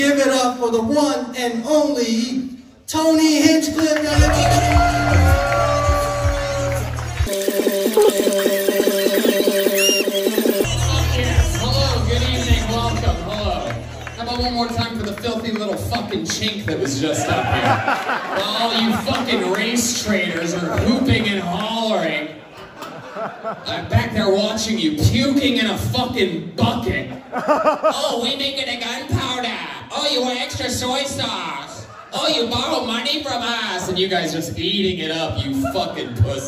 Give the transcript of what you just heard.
give it up for the one and only Tony Hinchcliffe! Yes, hello, good evening, welcome, hello. How about one more time for the filthy little fucking chink that was just up here? While all you fucking race traders are whooping and hollering, I'm back there watching you puking in a fucking bucket. Oh, we making a gunpowder. Oh, you want extra soy sauce. Oh, you borrow money from us. And you guys just eating it up, you fucking pussy.